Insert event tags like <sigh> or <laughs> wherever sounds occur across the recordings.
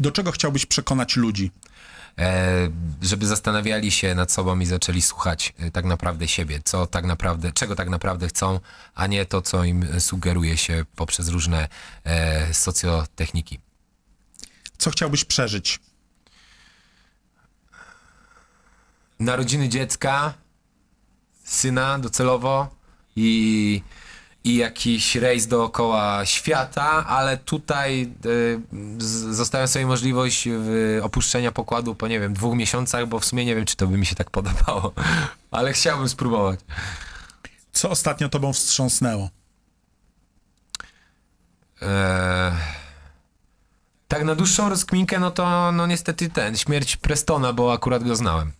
Do czego chciałbyś przekonać ludzi? e, żeby zastanawiali się nad sobą i zaczęli słuchać e, tak naprawdę siebie, co tak naprawdę, czego tak naprawdę chcą, a nie to, co im sugeruje się poprzez różne e, socjotechniki. Co chciałbyś przeżyć? Narodziny dziecka, syna docelowo i, i jakiś rejs dookoła świata, ale tutaj y, zostawiam sobie możliwość y, opuszczenia pokładu po, nie wiem, dwóch miesiącach, bo w sumie nie wiem, czy to by mi się tak podobało, <laughs> ale chciałbym spróbować. Co ostatnio tobą wstrząsnęło? Eee, tak na dłuższą rozkminkę, no to no niestety ten, śmierć Prestona, bo akurat go znałem.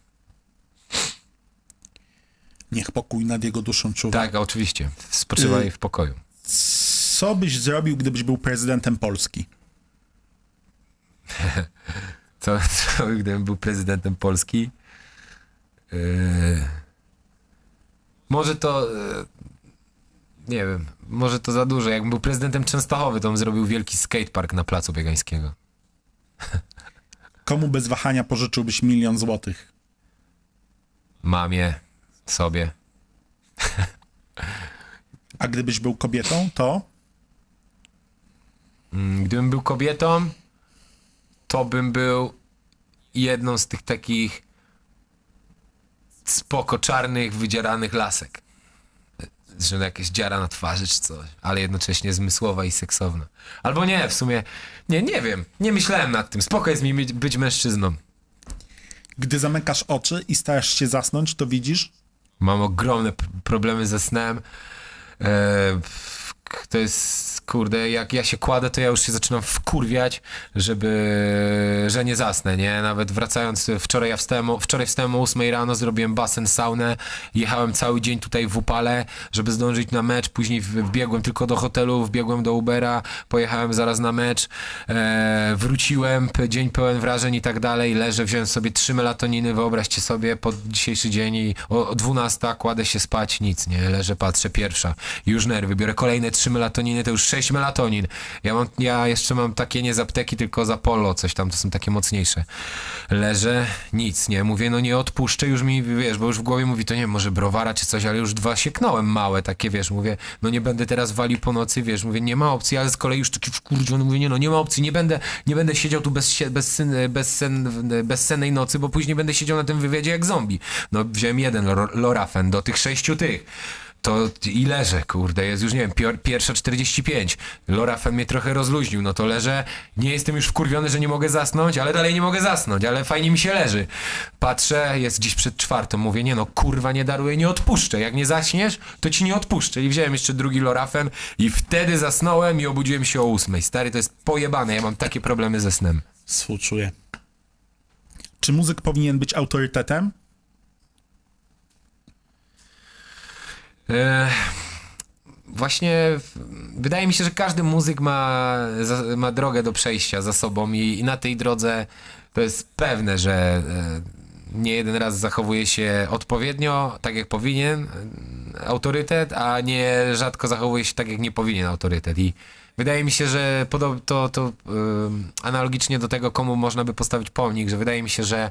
Niech pokój nad jego duszą czuwa. Tak, oczywiście. Spoczywaj w pokoju. Co byś zrobił, gdybyś był prezydentem Polski? <laughs> Co, co gdybym był prezydentem Polski? Eee, może to. e, nie wiem, może to za dużo. Jakbym był prezydentem Częstochowy, to bym zrobił wielki skatepark na placu biegańskiego. Komu bez wahania pożyczyłbyś milion złotych? Mamie, sobie. A gdybyś był kobietą, to Mm, Gdybym był kobietą, to bym był jedną z tych takich spoko czarnych, wydzieranych lasek. Że jakaś dziara na twarzy czy coś, ale jednocześnie zmysłowa i seksowna. Albo nie, w sumie, nie, nie wiem, nie myślałem nad tym. Spoko jest mi być- być mężczyzną. gdy zamykasz oczy i starasz się zasnąć, to widzisz? Mam ogromne problemy ze snem. E, to jest, kurde, jak ja się kładę, to ja już się zaczynam wkurwiać, żeby, że nie zasnę, nie? Nawet wracając, wczoraj ja wstałem, wczoraj wstałem o 8 rano, zrobiłem basen, saunę, jechałem cały dzień tutaj w upale, żeby zdążyć na mecz, później wbiegłem tylko do hotelu, wbiegłem do Ubera, pojechałem zaraz na mecz, e, wróciłem, dzień pełen wrażeń i tak dalej, leżę, wziąłem sobie trzy melatoniny, wyobraźcie sobie, pod dzisiejszy dzień i o, o 12 kładę się spać, nic, nie, leżę, patrzę, pierwsza, już nerwy, biorę kolejne trzy melatoniny, to już sześć melatonin, ja mam, ja jeszcze mam takie nie z apteki, tylko z Apollo, coś tam, to są takie mocniejsze, leżę, nic, nie, mówię, no nie odpuszczę, już mi, wiesz, bo już w głowie mówi, to nie wiem, może browara czy coś, ale już dwa sieknąłem małe, takie, wiesz, mówię, no nie będę teraz walił po nocy, wiesz, mówię, nie ma opcji, ale z kolei już taki wkurwiony, mówię, nie no, nie ma opcji, nie będę, nie będę siedział tu bez, bez, syn, bez, sen, bez sennej nocy, bo później będę siedział na tym wywiadzie jak zombie. No wziąłem jeden lor- Lorafen do tych sześciu tych. To i leżę, kurde, jest już, nie wiem, pior, pierwsza 45. Lorafen mnie trochę rozluźnił, no to leżę, nie jestem już wkurwiony, że nie mogę zasnąć, ale dalej nie mogę zasnąć, ale fajnie mi się leży. Patrzę, jest gdzieś przed czwartą, mówię, nie no, kurwa, nie daruję, nie odpuszczę. Jak nie zaśniesz, to ci nie odpuszczę. I wziąłem jeszcze drugi Lorafen i wtedy zasnąłem i obudziłem się o ósmej. Stary, to jest pojebane, ja mam takie problemy ze snem. Współczuję. Czy muzyk powinien być autorytetem? Właśnie wydaje mi się, że każdy muzyk ma, ma drogę do przejścia za sobą i, i na tej drodze to jest pewne, że e, nie jeden raz zachowuje się odpowiednio, tak jak powinien e, autorytet, a nie rzadko zachowuje się tak, jak nie powinien autorytet. I wydaje mi się, że to, to ym, analogicznie do tego, komu można by postawić pomnik, że wydaje mi się, że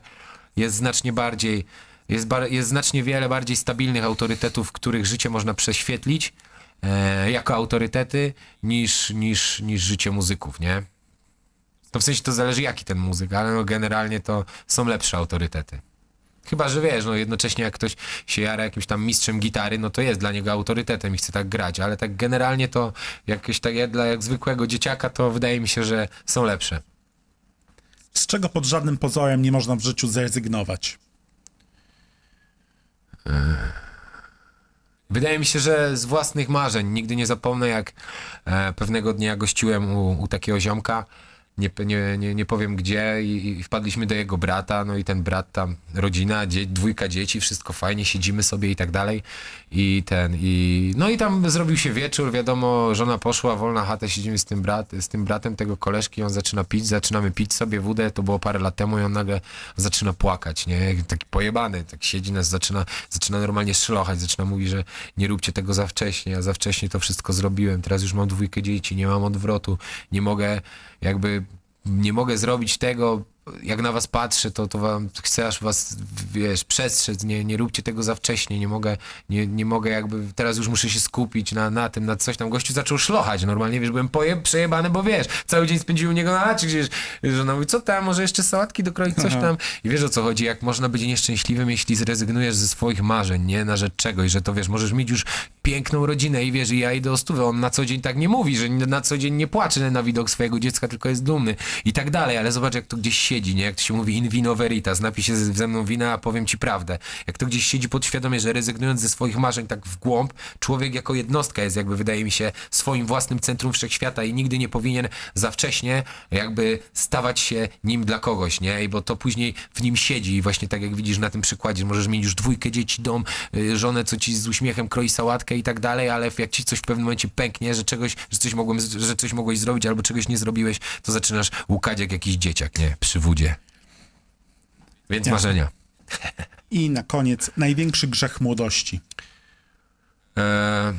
jest znacznie bardziej, jest, jest znacznie wiele bardziej stabilnych autorytetów, których życie można prześwietlić e, jako autorytety, niż, niż, niż życie muzyków, nie? To w sensie to zależy jaki ten muzyk, ale no generalnie to są lepsze autorytety. Chyba, że wiesz, no jednocześnie jak ktoś się jara jakimś tam mistrzem gitary, no to jest dla niego autorytetem i chce tak grać, ale tak generalnie to jakieś tak jak dla jak zwykłego dzieciaka, to wydaje mi się, że są lepsze. Z czego pod żadnym pozorem nie można w życiu zrezygnować? Wydaje mi się, że z własnych marzeń. Nigdy nie zapomnę, jak e, pewnego dnia gościłem u, u takiego ziomka, nie, nie, nie, nie powiem gdzie, i, i wpadliśmy do jego brata, no i ten brat tam, rodzina, dzie, dwójka dzieci, wszystko fajnie, siedzimy sobie i tak dalej. I ten, i no i tam zrobił się wieczór, wiadomo, żona poszła, wolna chata, siedzimy z tym, brat, z tym bratem tego koleżki, on zaczyna pić, zaczynamy pić sobie wódę, to było parę lat temu i on nagle zaczyna płakać, nie, taki pojebany, tak siedzi nas, zaczyna, zaczyna normalnie szlochać, zaczyna mówić, że nie róbcie tego za wcześnie, ja za wcześnie to wszystko zrobiłem, teraz już mam dwójkę dzieci, nie mam odwrotu, nie mogę jakby nie mogę zrobić tego, jak na was patrzę, to, to wam chcę aż was, wiesz, przestrzec, nie, nie róbcie tego za wcześnie, nie mogę, nie, nie mogę jakby, teraz już muszę się skupić na, na tym, na coś tam. Gościu zaczął szlochać. Normalnie, wiesz, byłem poje, przejebany, bo wiesz, cały dzień spędziłem u niego na lacie gdzieś, żona mówi, co tam, może jeszcze sałatki dokroić, coś tam. I wiesz o co chodzi, jak można być nieszczęśliwym, jeśli zrezygnujesz ze swoich marzeń, nie, na rzecz czegoś, że to wiesz, możesz mieć już piękną rodzinę i wiesz, i ja idę o stówę, on na co dzień tak nie mówi, że na co dzień nie płacze na widok swojego dziecka, tylko jest dumny i tak dalej, ale zobacz, jak to gdzieś siedzi, nie, jak to się mówi in vino veritas, napij się ze- mną wina, a powiem ci prawdę. Jak to gdzieś siedzi podświadomie, że rezygnując ze swoich marzeń tak w głąb, człowiek jako jednostka jest jakby, wydaje mi się, swoim własnym centrum wszechświata i nigdy nie powinien za wcześnie jakby stawać się nim dla kogoś, nie? I bo to później w nim siedzi i właśnie tak jak widzisz na tym przykładzie, że możesz mieć już dwójkę dzieci, dom, y, żonę, co ci z uśmiechem kroi sałatkę i tak dalej, ale jak ci coś w pewnym momencie pęknie, że czegoś, że coś mogłem, że coś mogłeś zrobić albo czegoś nie zrobiłeś, to zaczynasz łukać jak jakiś dzieciak, nie? Wódzie. Więc Jasne. marzenia. I na koniec największy grzech młodości. E,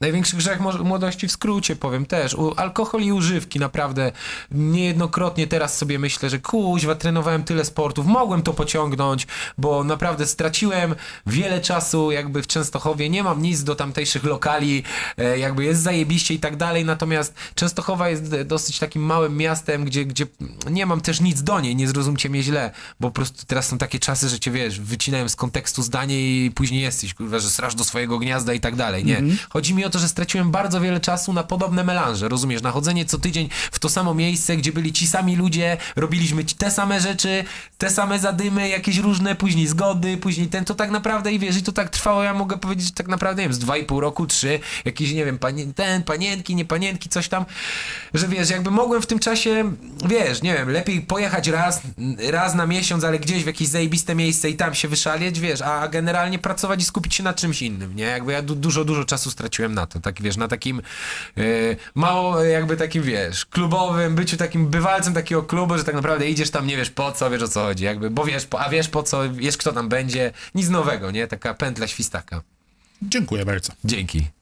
największy grzech młodości w skrócie powiem też. Alkohol i używki naprawdę niejednokrotnie teraz sobie myślę, że kuźwa, trenowałem tyle sportów, mogłem to pociągnąć, bo naprawdę straciłem wiele czasu jakby w Częstochowie, nie mam nic do tamtejszych lokali, e, jakby jest zajebiście i tak dalej, natomiast Częstochowa jest dosyć takim małym miastem, gdzie, gdzie nie mam też nic do niej, nie zrozumcie mnie źle, bo po prostu teraz są takie czasy, że cię wiesz, wycinają z kontekstu zdanie i później jesteś, kurwa, że strasz do swojego gniazda i tak dalej, nie. Chodzi mi o to, że straciłem bardzo wiele czasu na podobne melanże, rozumiesz, na chodzenie co tydzień w to samo miejsce, gdzie byli ci sami ludzie, robiliśmy te same rzeczy, te same zadymy, jakieś różne, później zgody, później ten, to tak naprawdę i wiesz, i to tak trwało, ja mogę powiedzieć, że tak naprawdę, nie wiem, z dwa i pół roku, trzy, jakieś, nie wiem, panie, ten, panienki, nie panienki, coś tam, że wiesz, jakby mogłem w tym czasie, wiesz, nie wiem, lepiej pojechać raz, raz na miesiąc, ale gdzieś w jakieś zajebiste miejsce i tam się wyszaleć, wiesz, a generalnie pracować i skupić się na czymś innym, nie? Jakby ja du- dużo, dużo czasu straciłem na to, tak wiesz, na takim e, mało jakby takim, wiesz, klubowym, byciu takim bywalcem takiego klubu, że tak naprawdę idziesz tam, nie wiesz po co, wiesz o co chodzi, jakby, bo wiesz, po, a wiesz po co, wiesz kto tam będzie, nic nowego, nie? Taka pętla świstaka. Dziękuję bardzo. Dzięki.